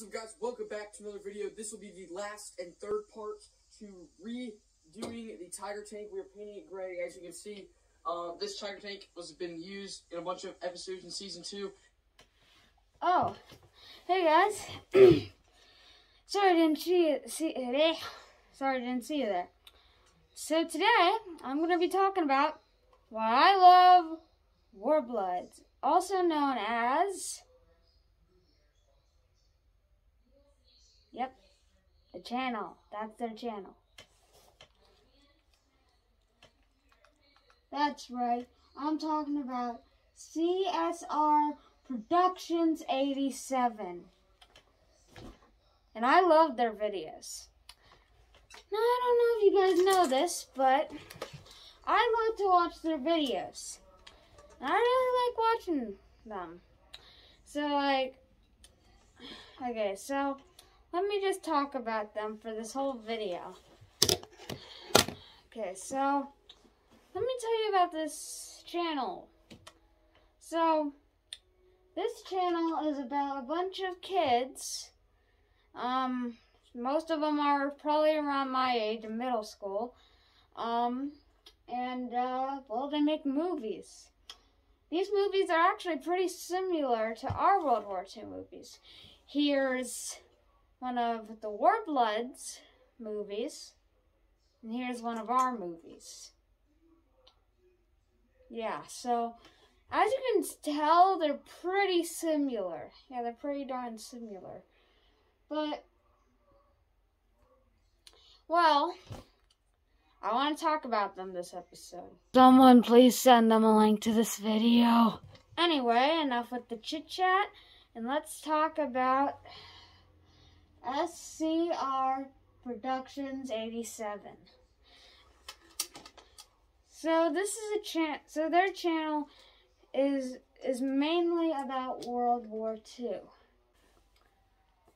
So guys, welcome back to another video. This will be the last and third part to redoing the tiger tank. We are painting it gray, as you can see. Uh, this tiger tank was been used in a bunch of episodes in season two. Oh, hey guys. Sorry I didn't see you. See, eh, sorry I didn't see you there. So today I'm going to be talking about why I love Warbloods, also known as. Yep, the channel. That's their channel. That's right. I'm talking about CSR Productions 87. And I love their videos. Now, I don't know if you guys know this, but I love to watch their videos. And I really like watching them. So, like, okay, so let me just talk about them for this whole video. Okay, so let me tell you about this channel. So, this channel is about a bunch of kids. Um, most of them are probably around my age, in middle school. Um, and, uh, well, they make movies. These movies are actually pretty similar to our World War II movies. Here's one of the Warbloods movies, and here's one of our movies. Yeah, so as you can tell, they're pretty similar. Yeah, they're pretty darn similar. But, well, I want to talk about them this episode. Someone please send them a link to this video. Anyway, enough with the chit chat, and let's talk about SCR Productions 87. So this is a chan so their channel is is mainly about World War II.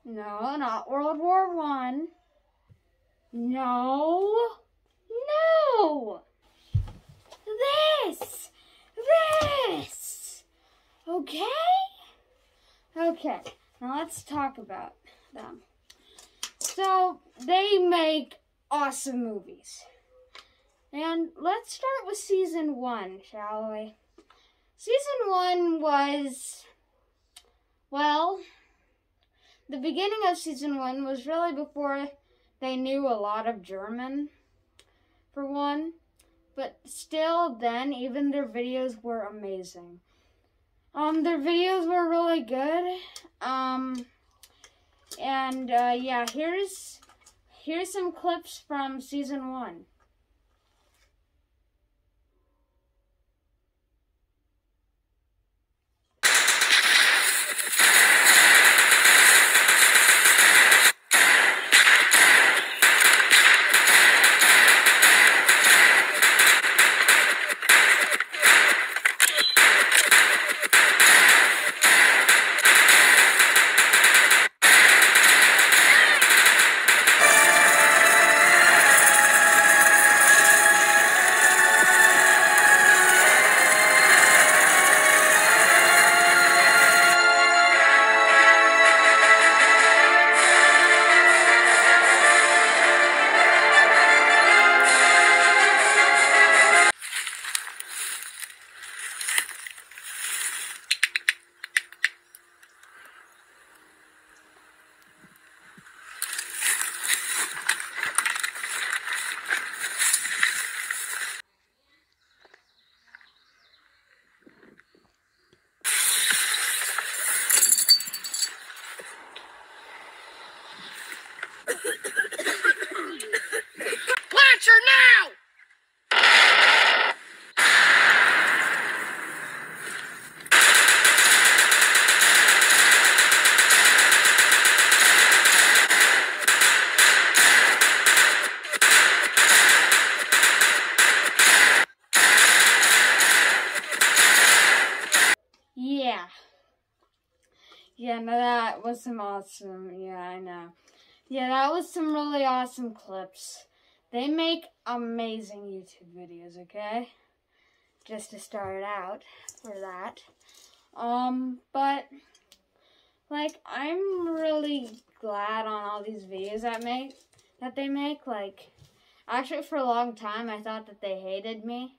No, not World War One. No. No. This. This. Okay? Okay. Now let's talk about them. So, they make awesome movies. And let's start with season one, shall we? Season one was, well, the beginning of season one was really before they knew a lot of German, for one. But still, then, even their videos were amazing. Um, their videos were really good. Um, and, uh, yeah, here's, here's some clips from season one. Was some awesome. Yeah, I know. Yeah, that was some really awesome clips. They make amazing YouTube videos, okay? Just to start out for that. Um, but like I'm really glad on all these videos that make that they make. Like actually for a long time I thought that they hated me.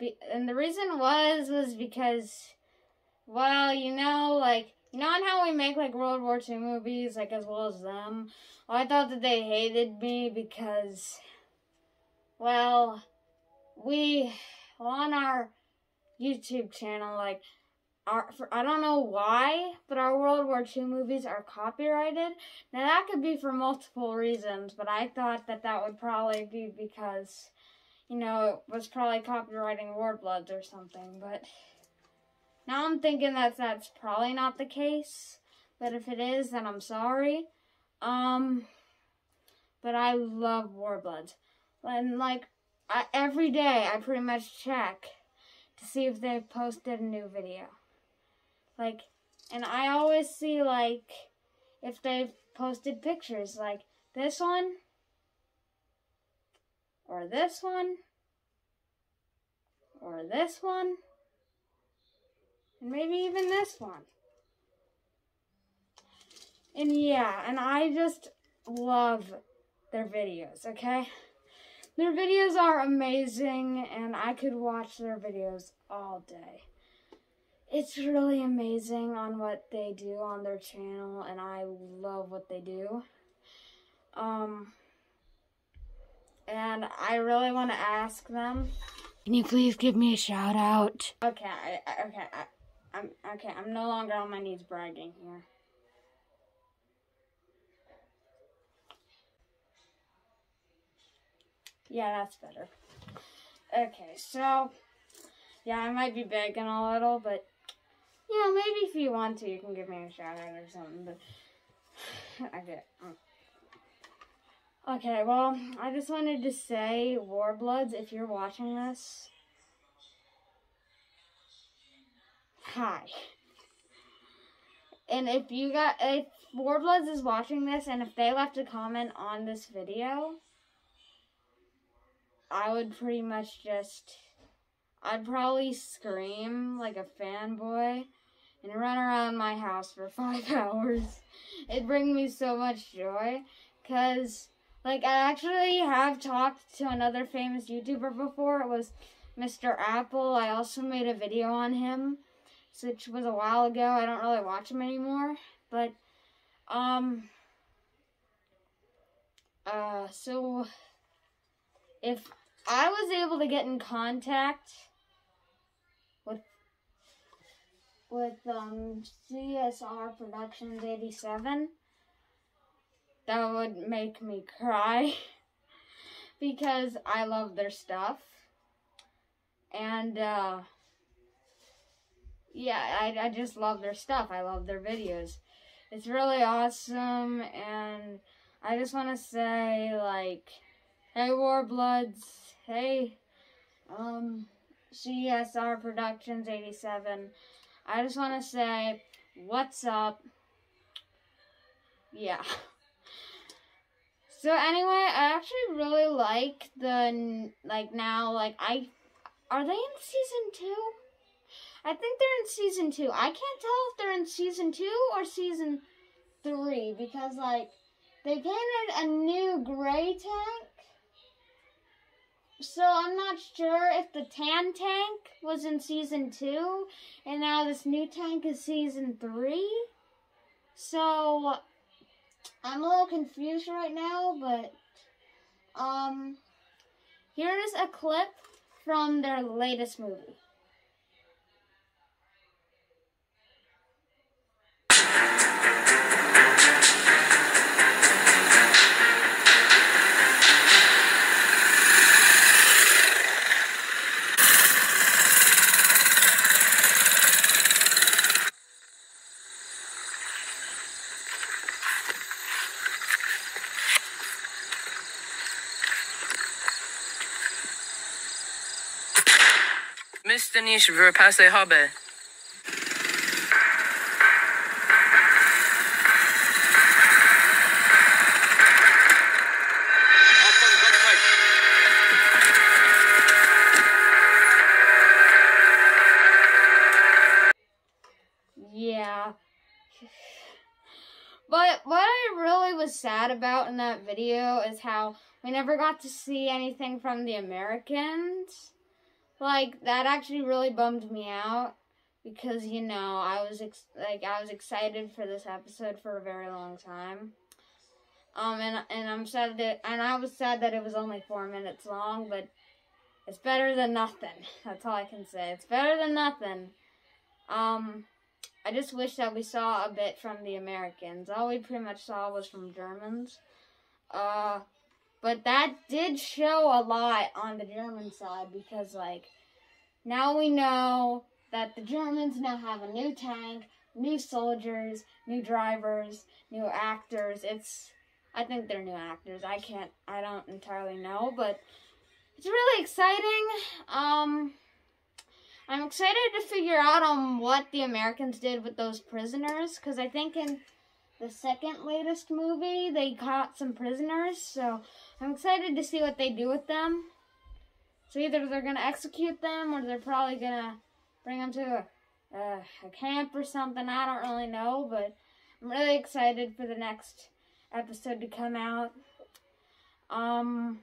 Be- and the reason was was because well, you know, like you know how we make like World War II movies, like as well as them. Well, I thought that they hated me because, well, we on our YouTube channel, like our, for, I don't know why, but our World War II movies are copyrighted. Now that could be for multiple reasons, but I thought that that would probably be because, you know, it was probably copyrighting War Bloods or something. But now I'm thinking that that's probably not the case. But if it is, then I'm sorry. Um, but I love War Bloods, and like I, every day I pretty much check to see if they've posted a new video. Like, and I always see, like, if they've posted pictures, like this one, or this one, or this one, and maybe even this one. And yeah, and I just love their videos, okay? Their videos are amazing, and I could watch their videos all day it's really amazing on what they do on their channel and I love what they do. Um and I really want to ask them. Can you please give me a shout out? Okay, okay, I, I'm okay. I'm no longer on my knees bragging here. Yeah, that's better. Okay, so yeah, I might be begging a little, but you know, maybe if you want to, you can give me a shout out or something, but okay. Mm. Okay, well, I just wanted to say, Warbloods, if you're watching this, hi. And if you got, if Warbloods is watching this, and if they left a comment on this video, I would pretty much just, I'd probably scream like a fanboy and run around my house for five hours. It brings me so much joy because, like, I actually have talked to another famous YouTuber before. It was Mr. Apple. I also made a video on him, which was a while ago. I don't really watch them anymore, but, um, uh, so if I was able to get in contact with with um, CSR Productions 87. That would make me cry because I love their stuff. And uh, yeah, I, I just love their stuff. I love their videos. It's really awesome and I just want to say like, hey Warbloods, hey um, CSR Productions 87. I just want to say, what's up? Yeah. So anyway, I actually really like the, like now, like I, are they in season two? I think they're in season two. I can't tell if they're in season two or season three because like they painted a new gray tank so I'm not sure if the tan tank was in season two, and now this new tank is season three. So I'm a little confused right now, but um, here is a clip from their latest movie. Veut passer hobby. Yeah, But what I really was sad about in that video is how we never got to see anything from the Americans. Like that actually really bummed me out because you know I was like I was excited for this episode for a very long time. Um and and I'm sad that and I was sad that it was only 4 minutes long, but it's better than nothing. That's all I can say. It's better than nothing. Um I just wish that we saw a bit from the Americans. All we pretty much saw was from Germans. Uh, but that did show a lot on the German side because, like, now we know that the Germans now have a new tank, new soldiers, new drivers, new actors. It's, I think they're new actors. I can't, I don't entirely know, but it's really exciting. Um, I'm excited to figure out on what the Americans did with those prisoners because I think in the second latest movie they caught some prisoners. So I'm excited to see what they do with them. So either they're gonna execute them or they're probably gonna bring them to a, a, a camp or something. I don't really know, but I'm really excited for the next episode to come out. Um,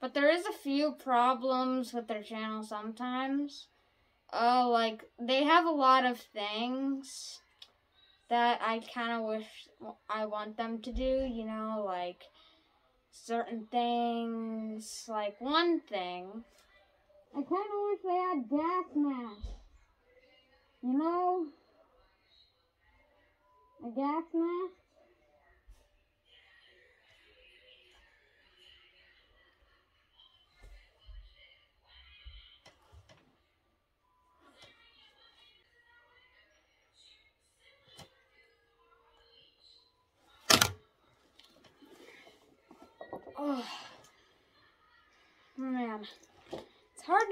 but there is a few problems with their channel sometimes. Uh, like, they have a lot of things that I kind of wish I want them to do, you know, like certain things. Like, one thing, I kind of wish they had gas masks. You know? A gas mask?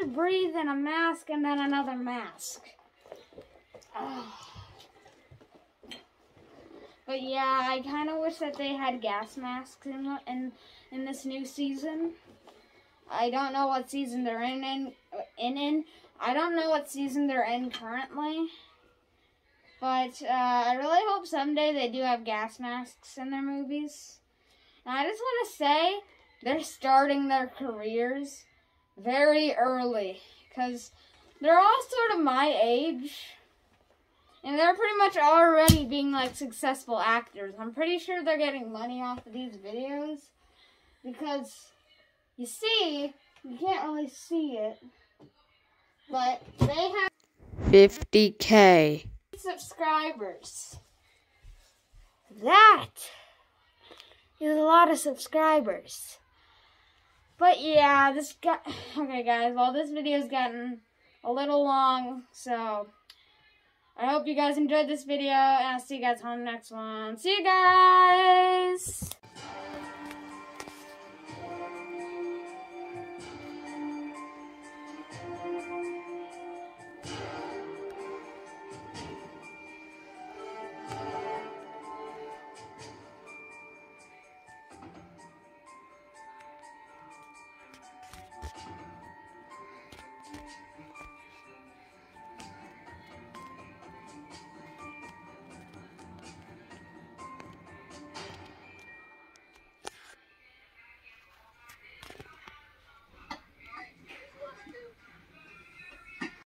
To breathe in a mask and then another mask. Oh. But yeah, I kind of wish that they had gas masks in, in in this new season. I don't know what season they're in in in. in. I don't know what season they're in currently. But uh, I really hope someday they do have gas masks in their movies. And I just want to say they're starting their careers very early because they're all sort of my age. And they're pretty much already being like successful actors. I'm pretty sure they're getting money off of these videos because you see, you can't really see it, but they have 50k subscribers. That is a lot of subscribers. But yeah, this got okay guys, well this video's gotten a little long, so I hope you guys enjoyed this video and I'll see you guys on the next one. See you guys!